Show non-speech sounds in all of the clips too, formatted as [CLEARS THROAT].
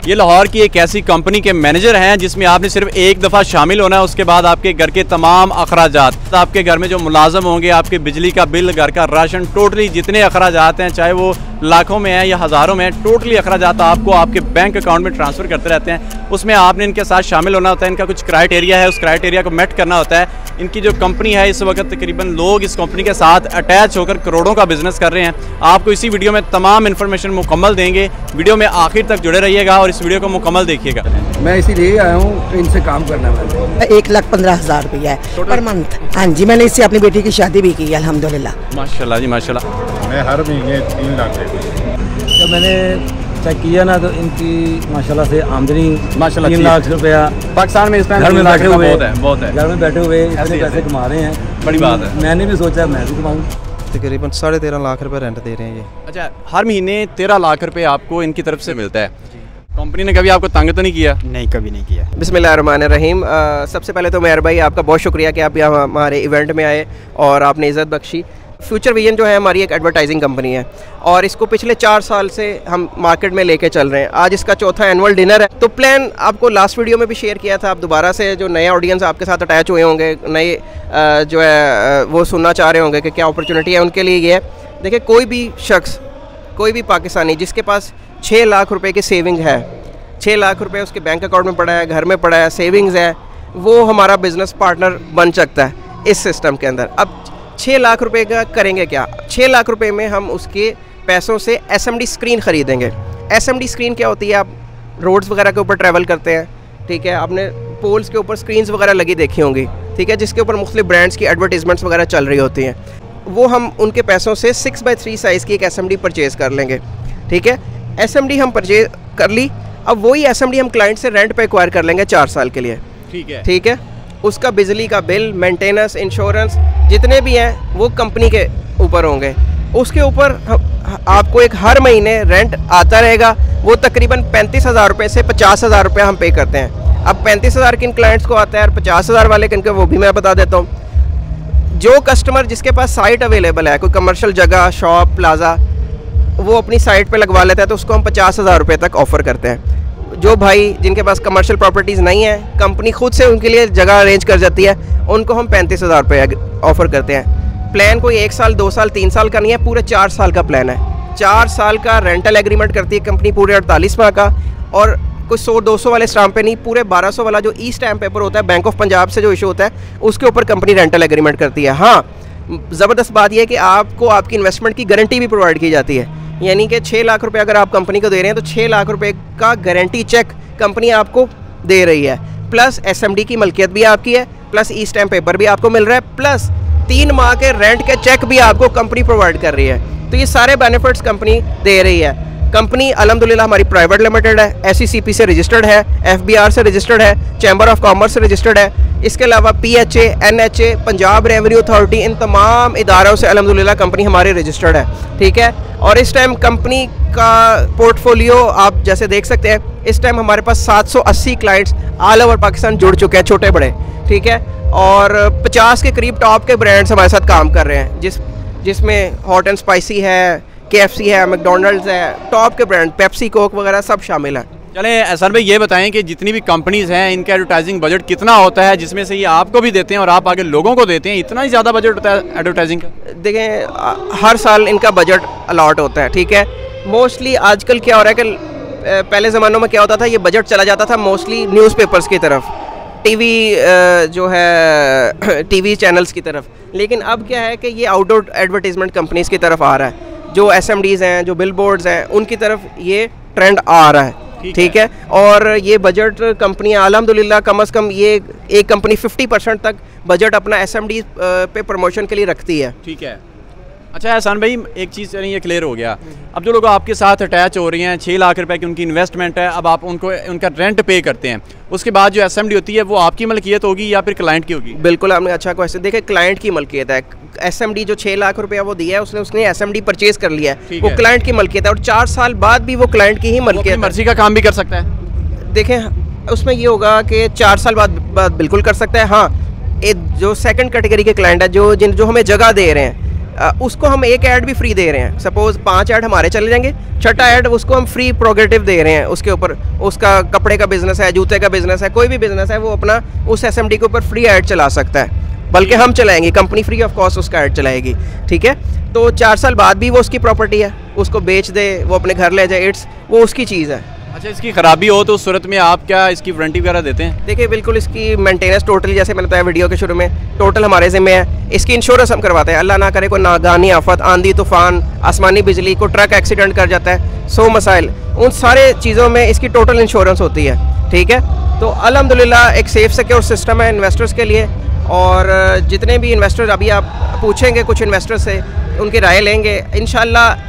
ये लाहौर की एक ऐसी कंपनी के मैनेजर हैं जिसमें आपने सिर्फ़ एक दफ़ा शामिल होना है, उसके बाद आपके घर के तमाम अखराज आपके घर में जो मुलाजम होंगे, आपके बिजली का बिल, घर का राशन, टोटली जितने अखराज हैं, चाहे वो लाखों में है या हज़ारों में है, टोटली अखराज आपको आपके बैंक अकाउंट में ट्रांसफ़र करते रहते हैं। उसमें आपने इनके साथ शामिल होना होता है, इनका कुछ क्राइटेरिया है, उस क्राइटेरिया को मेट करना होता है। इनकी जो कंपनी है इस वक्त तकरीबन लोग इस कंपनी के साथ अटैच होकर करोड़ों का बिज़नेस कर रहे हैं। आपको इसी वीडियो में तमाम इन्फॉर्मेशन मुकम्मल देंगे। वीडियो में आखिर तक जुड़े रहिएगा और इस वीडियो को मुकम्मल देखिएगा। मैं इसीलिए आया हूँ इनसे काम करना मैं। एक लाख पंद्रह हज़ार रुपया है पर मंथ हाँ जी मैंने इससे अपनी बेटी की शादी भी की है अलहमदिल्ला माशाल्लाह जी माशाल्लाह। मैं हर महीने तीन लाख जब मैंने चेक किया ना तो इनकी माशाल्लाह से आमदनी माशाल्लाह तीन लाख रुपया पाकिस्तान में इस टाइम घर में बैठे हुए बहुत है बहुत है। घर में बैठे हुए इतने पैसे कमा रहे हैं। बड़ी बात है। मैंने भी सोचा मैं भी कमाऊँ। तकरीबन साढ़े तेरह लाख रुपए रेंट दे रहे हैं ये। अच्छा हर महीने तेरह लाख रुपए आपको इनकी तरफ़ से मिलता है। कंपनी ने कभी आपको तंग तो नहीं किया? नहीं कभी नहीं किया। बिसमीम सबसे पहले तो मेहर भाई आपका बहुत शुक्रिया कि आप यहाँ हमारे इवेंट में आए और आपने इज़्ज़त बख्शी। फ्यूचर विजन जो है हमारी एक एडवर्टाइजिंग कंपनी है और इसको पिछले चार साल से हम मार्केट में लेके चल रहे हैं। आज इसका चौथा एनुअल डिनर है। तो प्लान आपको लास्ट वीडियो में भी शेयर किया था। आप दोबारा से जो नए ऑडियंस आपके साथ अटैच हुए होंगे, नए जो है वो सुनना चाह रहे होंगे कि क्या अपॉर्चुनिटी है उनके लिए ये देखिए, कोई भी शख्स, कोई भी पाकिस्तानी जिसके पास छः लाख रुपये की सेविंग है छः लाख रुपये उसके बैंक अकाउंट में पड़ा है, घर में पड़ा है सेविंग्स है, वो हमारा बिज़नेस पार्टनर बन सकता है इस सिस्टम के अंदर। अब छः लाख रुपए का करेंगे क्या? छः लाख रुपए में हम उसके पैसों से एसएमडी स्क्रीन ख़रीदेंगे। एसएमडी स्क्रीन क्या होती है? आप रोड्स वगैरह के ऊपर ट्रैवल करते हैं ठीक है? आपने पोल्स के ऊपर स्क्रीन्स वगैरह लगी देखी होंगी ठीक है? जिसके ऊपर मुख्तलिफ़ ब्रांड्स की एडवर्टीजमेंट्स वगैरह चल रही होती हैं। वो हम उनके पैसों से सिक्स बाई थ्री साइज़ की एक एस परचेज़ कर लेंगे ठीक है? एसएमडी हम परचेज कर ली। अब वही एसएमडी हम क्लाइंट से रेंट पे एक्वायर कर लेंगे चार साल के लिए ठीक है। ठीक है? उसका बिजली का बिल मेंटेनेंस इंश्योरेंस जितने भी हैं, वो कंपनी के ऊपर होंगे। उसके ऊपर आपको एक हर महीने रेंट आता रहेगा। वो तकरीबन पैंतीस हज़ार रुपये से पचास हज़ार रुपये हम पे करते हैं। अब पैंतीस हज़ार किन क्लाइंट्स को आता है और पचास हज़ार वाले किन के, वो भी मैं बता देता हूँ। जो कस्टमर जिसके पास साइट अवेलेबल है, कोई कमर्शियल जगह शॉप प्लाजा वो अपनी साइट पे लगवा लेता है तो उसको हम पचास हज़ार रुपये तक ऑफ़र करते हैं। जो भाई जिनके पास कमर्शियल प्रॉपर्टीज़ नहीं है कंपनी खुद से उनके लिए जगह अरेंज कर जाती है, उनको हम पैंतीस हज़ार रुपये ऑफ़र करते हैं। प्लान कोई एक साल, दो साल, तीन साल का नहीं है, पूरे चार साल का प्लान है। चार साल का रेंटल एग्रीमेंट करती है कंपनी पूरे अड़तालीस माह का, और कोई सौ, दो सौ वाले स्टाम्प पे नहीं, पूरे बारह सौ वाला जो ई स्टैम्प पेपर होता है बैंक ऑफ़ पंजाब से जो इशू होता है, उसके ऊपर कंपनी रेंटल एग्रीमेंट करती है। हाँ ज़बरदस्त बात यह है कि आपको आपकी इन्वेस्टमेंट की गारंटी भी प्रोवाइड की जाती है। यानी कि छः लाख रुपये अगर आप कंपनी को दे रहे हैं तो छः लाख रुपये का गारंटी चेक कंपनी आपको दे रही है। प्लस एसएमडी की मलकियत भी आपकी है प्लस ई स्टैम्प पेपर भी आपको मिल रहा है प्लस तीन माह के रेंट के चेक भी आपको कंपनी प्रोवाइड कर रही है। तो ये सारे बेनिफिट्स कंपनी दे रही है। कंपनी अलहमदिल्ला हमारी प्राइवेट लिमिटेड है एस से रजिस्टर्ड है एफबीआर से रजिस्टर्ड है चैम्बर ऑफ़ कॉमर्स से रजिस्टर्ड है। इसके अलावा P H A N H A Punjab revenue authority इन तमाम इदारों से अलहमदिल्ला कंपनी हमारी रजिस्टर्ड है, ठीक है? और इस टाइम कंपनी का पोर्टफोलियो आप जैसे देख सकते हैं, इस टाइम हमारे पास 780 क्लाइंट्स ऑल ओवर पाकिस्तान जुड़ चुके हैं, छोटे बड़े, ठीक है? और 50 के करीब टॉप के ब्रांड्स हमारे साथ काम कर रहे हैं, जिस, जिसमें हॉट एंड स्पाइसी है के है मैकडोनल्ड्स है टॉप के ब्रांड पेप्सी कोक वगैरह सब शामिल है। चले सर भाई ये बताएँ कि जितनी भी कंपनीज़ हैं इनका एडवर्टाइजिंग बजट कितना होता है जिसमें से ये आपको भी देते हैं और आप आगे लोगों को देते हैं इतना ही ज़्यादा बजट होता है एडवर्टाइजिंग का? देखें हर साल इनका बजट अलॉट होता है ठीक है? मोस्टली आजकल क्या हो रहा है कि पहले ज़मानों में क्या होता था ये बजट चला जाता था मोस्टली न्यूज़पेपर्स की तरफ़ टीवी जो है [CLEARS THROAT] टीवी चैनल्स की तरफ़। लेकिन अब क्या है कि ये आउटडोर एडवर्टीजमेंट कंपनीज़ की तरफ़ आ रहा है। जो एस हैं जो बिल हैं उनकी तरफ़ ये ट्रेंड आ रहा है। ठीक ठीक है? और ये बजट कंपनियाँ अलहमदिल्ला कम अज़ कम ये एक कंपनी 50 परसेंट तक बजट अपना एसएमडी पे प्रमोशन के लिए रखती है। ठीक है। अच्छा एहसान भाई एक चीज़ ये क्लियर हो गया। अब जो लोग आपके साथ अटैच हो रही हैं छः लाख रुपए की उनकी इन्वेस्टमेंट है अब आप उनको उनका रेंट पे करते हैं। उसके बाद जो एसएमडी होती है वो आपकी मलकियत होगी या फिर क्लाइंट की होगी? बिल्कुल आपने अच्छा क्वेश्चन देखिए क्लाइंट की मलकियत है। एस जो छः लाख रुपया वो दिया है उसने उसने एस परचेज कर लिया है। वो क्लाइंट की मलकियत है और चार साल बाद भी वो क्लाइंट की ही मलकियत मर्ज़ी का काम भी कर सकता है? देखें उसमें ये होगा कि चार साल बाद बिल्कुल कर सकता है। हाँ जो सेकंड कैटेगरी के क्लाइंट है जो जिन जो हमें जगह दे रहे हैं उसको हम एक ऐड भी फ्री दे रहे हैं। सपोज़ पाँच ऐड हमारे चले जाएँगे छठा ऐड उसको हम फ्री प्रोग्रेटिव दे रहे हैं। उसके ऊपर उसका कपड़े का बिज़नेस है जूते का बिज़नेस है कोई भी बिज़नेस है वो अपना उस एसएमडी के ऊपर फ्री ऐड चला सकता है। बल्कि हम चलाएँगे कंपनी फ्री ऑफ़ कॉस्ट उसका ऐड चलाएगी ठीक है? तो चार साल बाद भी वो उसकी प्रॉपर्टी है। उसको बेच दे वो अपने घर ले जाए इट्स वो उसकी चीज़ है। अच्छा इसकी खराबी हो तो उस सूरत में आप क्या इसकी वारंटी वगैरह देते हैं? देखिए बिल्कुल इसकी मेंटेनेंस टोटल जैसे मैंने बताया वीडियो के शुरू में टोटल हमारे ज़िम्मे है। इसकी इंश्योरेंस हम करवाते हैं। अल्लाह ना करे कोई नागानी आफत, आंधी, तूफ़ान, आसमानी बिजली को ट्रक एक्सीडेंट कर जाता है। सो मसाइल, उन सारे चीज़ों में इसकी टोटल इंश्योरेंस होती है, ठीक है? तो अलहमदिल्ला एक सेफ़ सिक्योर सिस्टम है इन्वेस्टर्स के लिए। और जितने भी इन्वेस्टर्स अभी आप पूछेंगे, कुछ इन्वेस्टर्स से, उनकी राय लेंगे। इन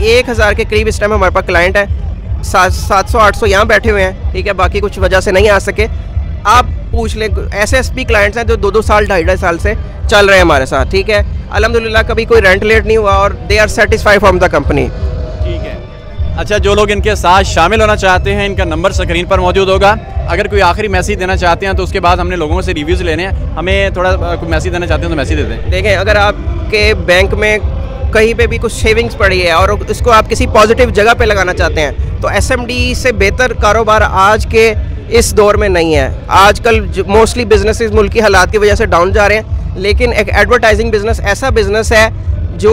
एक हज़ार के करीब इस टाइम हमारे पास क्लाइंट है। सात सौ, आठ सौ यहाँ बैठे हुए हैं, ठीक है? बाकी कुछ वजह से नहीं आ सके। आप पूछ लें। ऐसे एस पी क्लाइंट्स हैं जो दो दो साल ढाई ढाई साल से चल रहे हैं हमारे साथ ठीक है? अलहमदिल्ला कभी कोई रेंट लेट नहीं हुआ और they are satisfied from the company ठीक है। अच्छा जो लोग इनके साथ शामिल होना चाहते हैं इनका नंबर स्क्रीन पर मौजूद होगा। अगर कोई आखिरी मैसेज देना चाहते हैं तो उसके बाद हमने लोगों से रिव्यूज़ लेने हैं। हमें थोड़ा कोई मैसेज देना चाहते हैं तो मैसेज दे दें। देखें अगर आपके बैंक में कहीं पे भी कुछ सेविंग्स पड़ी है और इसको आप किसी पॉजिटिव जगह पे लगाना चाहते हैं तो एसएमडी से बेहतर कारोबार आज के इस दौर में नहीं है। आजकल मोस्टली बिजनेसेस मुल्क की हालात की वजह से डाउन जा रहे हैं, लेकिन एक एडवर्टाइजिंग बिज़नेस ऐसा बिज़नेस है जो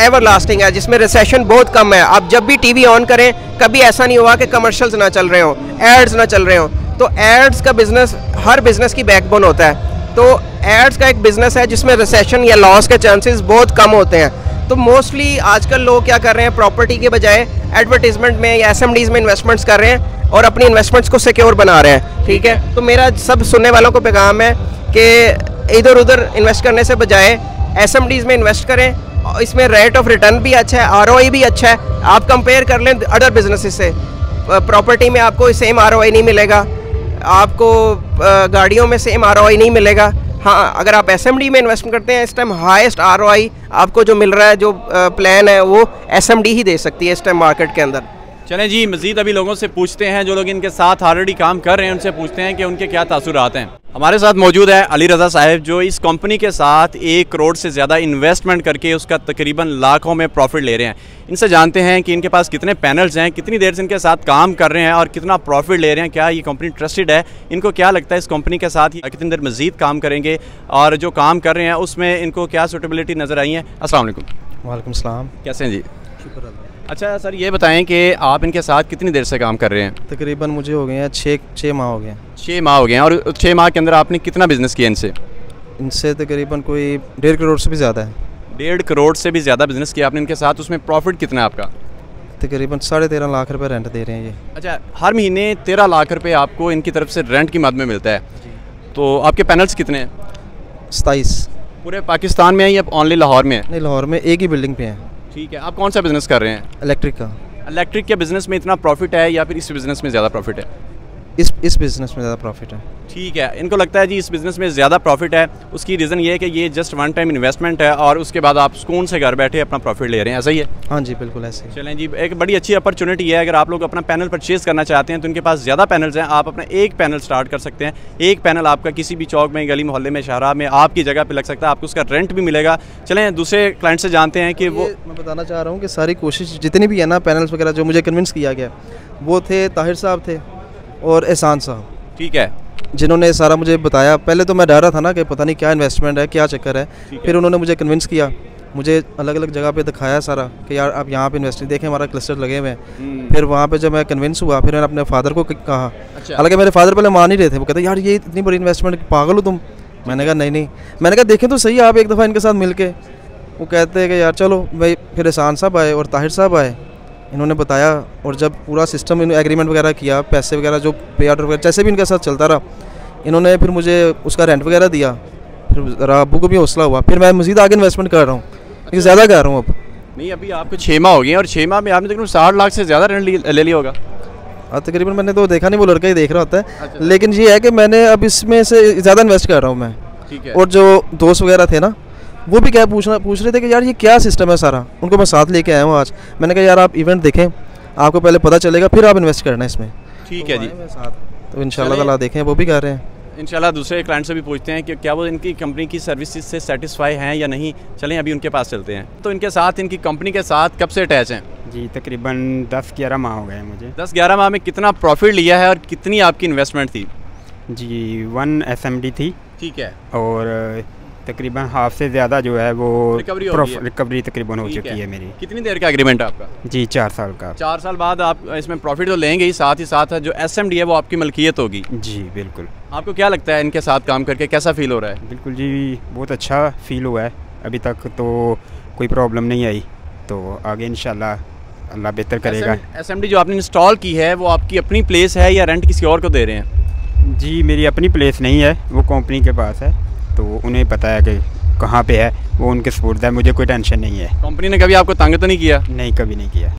एवर लास्टिंग है, जिसमें रिसेशन बहुत कम है। आप जब भी टीवी ऑन करें, कभी ऐसा नहीं हुआ कि कमर्शल्स ना चल रहे हों एड्स ना चल रहे हों। तो एड्स का बिज़नेस हर बिज़नेस की बैकबोन होता है। तो एड्स का एक बिज़नेस है जिसमें रिसेशन या लॉस के चांसेस बहुत कम होते हैं। तो मोस्टली आजकल लोग क्या कर रहे हैं प्रॉपर्टी के बजाय एडवर्टीजमेंट में या एस में इन्वेस्टमेंट्स कर रहे हैं। और अपनी इन्वेस्टमेंट्स को सिक्योर बना रहे हैं, ठीक है? तो मेरा सब सुनने वालों को पैगाम है कि इधर उधर इन्वेस्ट करने से बजाय एस में इन्वेस्ट करें, और इसमें रेट ऑफ़ रिटर्न भी अच्छा है आरओआई भी अच्छा है। आप कंपेयर कर लें अदर बिजनेसेस से। प्रॉपर्टी में आपको सेम आरओआई नहीं मिलेगा। आपको गाड़ियों में सेम आरओआई नहीं मिलेगा। हाँ अगर आप एसएमडी में इन्वेस्ट करते हैं, इस टाइम हाईएस्ट आर आपको जो मिल रहा है, जो प्लान है, वो एसएमडी ही दे सकती है इस टाइम मार्केट के अंदर। चलें जी मज़ीद अभी लोगों से पूछते हैं जो लोग इनके साथ ऑलरेडी काम कर रहे हैं उनसे पूछते हैं कि उनके क्या तासुरात हैं। हमारे साथ मौजूद है अली रज़ा साहब जो इस कंपनी के साथ एक करोड़ से ज़्यादा इन्वेस्टमेंट करके उसका तकरीबन लाखों में प्रॉफिट ले रहे हैं। इनसे जानते हैं कि इनके पास कितने पैनल्स हैं कितनी देर से इनके साथ काम कर रहे हैं और कितना प्रॉफिट ले रहे हैं क्या ये कंपनी ट्रस्टेड है इनको क्या लगता है इस कंपनी के साथ कितनी देर मज़ीद काम करेंगे और जो काम कर रहे हैं उसमें इनको क्या सूटेबिलिटी नज़र आई है? असल वालेकुम सलाम। कैसे हैं जी? अच्छा सर ये बताएँ कि आप इनके साथ कितनी देर से काम कर रहे हैं? तकरीबन मुझे हो गए हैं छः छः माह हो गए हैं। छः माह हो गए हैं और छः माह के अंदर आपने कितना बिज़नेस किया इनसे? इनसे तकरीबन कोई डेढ़ करोड़ से भी ज़्यादा है। डेढ़ करोड़ से भी ज़्यादा बिज़नेस किया आपने इनके साथ उसमें प्रॉफिट कितना है आपका? तकरीबन साढ़े तेरह लाख रुपए रेंट दे रहे हैं ये। अच्छा हर महीने तेरह लाख रुपए आपको इनकी तरफ़ से रेंट की मद में मिलता है। तो आपके पैनल्स कितने हैं? सताईस। पूरे पाकिस्तान में है या ओनली लाहौर में है? नहीं लाहौर में एक ही बिल्डिंग पे है। ठीक है। आप कौन सा बिज़नेस कर रहे हैं? इलेक्ट्रिक का। इलेक्ट्रिक के बिज़नेस में इतना प्रॉफिट है या फिर इस बिज़नेस में ज़्यादा प्रॉफिट है? इस इस बिज़नेस में ज़्यादा प्रॉफिट है। ठीक है इनको लगता है जी इस बिज़नेस में ज़्यादा प्रॉफिट है। उसकी रीज़न ये है कि ये जस्ट वन टाइम इन्वेस्टमेंट है और उसके बाद आप सुकून से घर बैठे अपना प्रॉफिट ले रहे हैं ऐसा ही है? हाँ जी बिल्कुल ऐसे ही। चलें जी एक बड़ी अच्छी अपॉर्चुनिटी है। अगर आप लोग अपना पैनल परचेज़ करना चाहते हैं तो उनके पास ज़्यादा पैनल्स हैं। आप अपना एक पैनल स्टार्ट कर सकते हैं। एक पैनल आपका किसी भी चौक में गली मोहल्ले में शहरा में आपकी जगह पर लग सकता है। आपको उसका रेंट भी मिलेगा। चलें दूसरे क्लाइंट से जानते हैं कि वो मैं बताना चाह रहा हूँ कि सारी कोशिश जितनी भी है ना पैनल्स वगैरह जो मुझे कन्विंस किया गया वो थे ताहिर साहब थे। और एहसान साहब। ठीक है। जिन्होंने सारा मुझे बताया पहले तो मैं डर रहा था ना कि पता नहीं क्या इन्वेस्टमेंट है क्या चक्कर है। फिर उन्होंने मुझे कन्विंस किया। मुझे अलग अलग जगह पे दिखाया सारा कि यार आप यहाँ पे इन्वेस्ट देखें हमारा क्लस्टर लगे हुए हैं। फिर वहाँ पे जब मैं कन्विंस हुआ फिर मैंने अपने फादर को कहा। अच्छा। हालाँकि मेरे फादर पहले मान ही रहे थे वो कहते यार ये इतनी बड़ी इन्वेस्टमेंट पागल हो तुम? मैंने कहा नहीं नहीं। मैंने कहा देखें तो सही आप एक दफ़ा इनके साथ मिल के वो कहते हैं कि यार चलो भाई। फिर एहसान साहब आए और ताहिर साहब आए। इन्होंने बताया और जब पूरा सिस्टम एग्रीमेंट वगैरह किया पैसे वगैरह जो पे आउट वगैरह जैसे भी इनके साथ चलता रहा इन्होंने फिर मुझे उसका रेंट वगैरह दिया फिर ज़रा अबू को भी हौसला हुआ फिर मैं मज़ीद आगे इन्वेस्टमेंट कर रहा हूँ लेकिन ज़्यादा कर रहा हूँ अब। नहीं अभी आपको छः माह हो गए हैं और छः माह में आपने तकरीबन साठ लाख से ज़्यादा रेंट ले लिया होगा। हाँ तकरीबन मैंने तो देखा नहीं वो लड़का ही देख रहा होता है। लेकिन ये है कि मैंने अब इसमें से ज़्यादा इन्वेस्ट कर रहा हूँ मैं। ठीक है। और जो दोस्त वगैरह थे ना वो भी क्या पूछना पूछ रहे थे कि यार ये क्या सिस्टम है सारा? उनको मैं साथ लेके आया हूँ आज। मैंने कहा यार आप इवेंट देखें। आपको पहले पता चलेगा फिर आप इन्वेस्ट करना इसमें। ठीक है जी। साथ। तो इन ताला देखें वो भी कह रहे हैं। इंशाल्लाह दूसरे क्लाइंट से भी पूछते हैं कि क्या वो इनकी कंपनी की सर्विसेज़ से सेटिस्फाई हैं या नहीं? चलें अभी उनके पास चलते हैं। तो इनके साथ इनकी कंपनी के साथ कब से अटैच हैं? जी तकरीबन दस ग्यारह माह हो गए हैं मुझे। दस ग्यारह माह में कितना प्रॉफिट लिया है और कितनी आपकी इन्वेस्टमेंट थी? जी वन एस थी। ठीक है। और तकरीबन हाफ़ से ज़्यादा जो है वो। रिकवरी तकरीबन हो चुकी है। मेरी। कितनी देर का एग्रीमेंट आपका? जी चार साल का। चार साल बाद आप इसमें प्रॉफिट तो लेंगे ही साथ ही साथ जो एस एम डी है वो आपकी मलकियत होगी। जी बिल्कुल। आपको क्या लगता है इनके साथ काम करके कैसा फील हो रहा है? बिल्कुल जी बहुत अच्छा फील हुआ है। अभी तक तो कोई प्रॉब्लम नहीं आई। तो आगे इंशाल्लाह अल्लाह बेहतर करेगा। एस एम डी जो आपने इंस्टॉल की है वो आपकी अपनी प्लेस है या रेंट किसी और को दे रहे हैं? जी मेरी अपनी प्लेस नहीं है वो कंपनी के पास है। तो उन्हें पता है कि कहाँ पे है वो उनके सपोर्ट है मुझे कोई टेंशन नहीं है। कंपनी ने कभी आपको तंग तो नहीं किया? नहीं कभी नहीं किया।